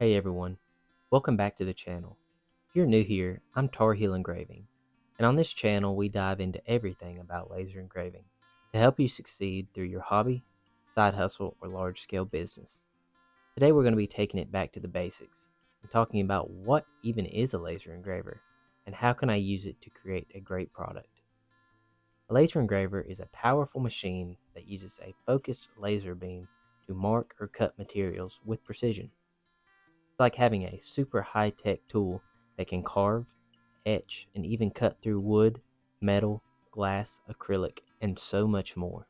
Hey everyone, welcome back to the channel. If you're new here, I'm Tar Heel Engraving, and on this channel we dive into everything about laser engraving to help you succeed through your hobby, side hustle, or large scale business. Today we're going to be taking it back to the basics and talking about what even is a laser engraver and how can I use it to create a great product. A laser engraver is a powerful machine that uses a focused laser beam to mark or cut materials with precision like having a super high tech tool that can carve, etch, and even cut through wood, metal, glass, acrylic, and so much more.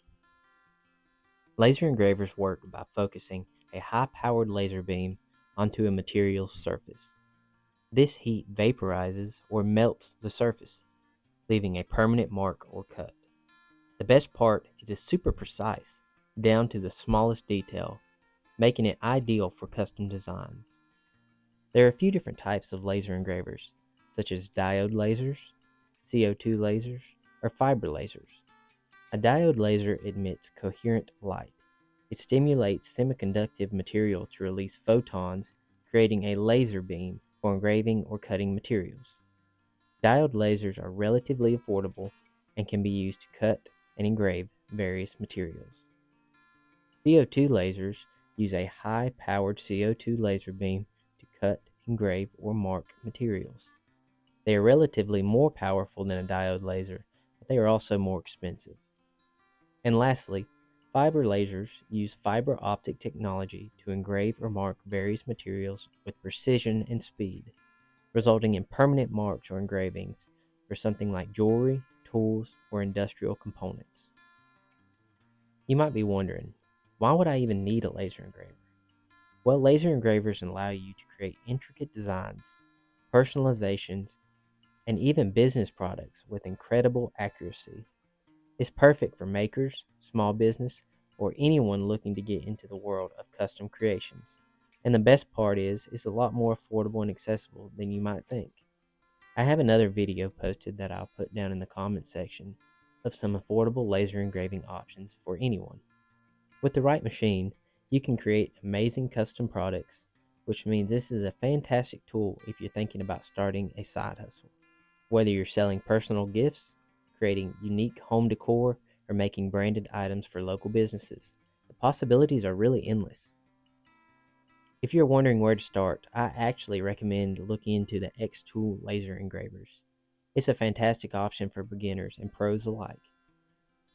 Laser engravers work by focusing a high powered laser beam onto a material's surface. This heat vaporizes or melts the surface, leaving a permanent mark or cut. The best part is it's super precise, down to the smallest detail, making it ideal for custom designs. There are a few different types of laser engravers, such as diode lasers, CO2 lasers, or fiber lasers. A diode laser emits coherent light. It stimulates semiconductive material to release photons, creating a laser beam for engraving or cutting materials. Diode lasers are relatively affordable and can be used to cut and engrave various materials. CO2 lasers use a high powered CO2 laser beam cut, engrave, or mark materials. They are relatively more powerful than a diode laser, but they are also more expensive. And lastly, fiber lasers use fiber optic technology to engrave or mark various materials with precision and speed, resulting in permanent marks or engravings for something like jewelry, tools, or industrial components. You might be wondering, why would I even need a laser engraver? Well, laser engravers allow you to create intricate designs, personalizations, and even business products with incredible accuracy. It's perfect for makers, small business, or anyone looking to get into the world of custom creations. And the best part is, it's a lot more affordable and accessible than you might think. I have another video posted that I'll put down in the comments section of some affordable laser engraving options for anyone. With the right machine, you can create amazing custom products, which means this is a fantastic tool if you're thinking about starting a side hustle. Whether you're selling personal gifts, creating unique home decor, or making branded items for local businesses, the possibilities are really endless. If you're wondering where to start, I actually recommend looking into the Xtool laser engravers. It's a fantastic option for beginners and pros alike.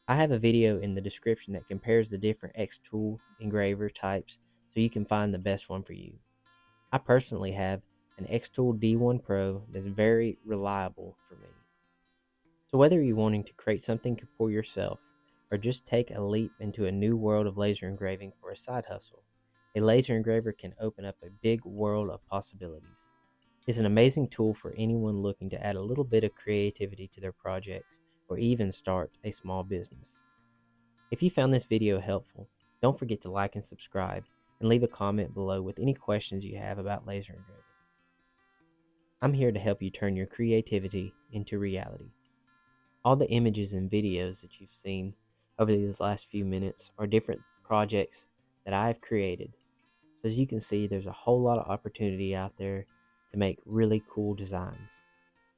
I have a video in the description that compares the different Xtool engraver types so you can find the best one for you. I personally have an Xtool D1 Pro that's very reliable for me. So whether you're wanting to create something for yourself or just take a leap into a new world of laser engraving for a side hustle, a laser engraver can open up a big world of possibilities. It's an amazing tool for anyone looking to add a little bit of creativity to their projects or even start a small business. If you found this video helpful, don't forget to like and subscribe and leave a comment below with any questions you have about laser engraving. I'm here to help you turn your creativity into reality. All the images and videos that you've seen over these last few minutes are different projects that I've created. So as you can see, there's a whole lot of opportunity out there to make really cool designs.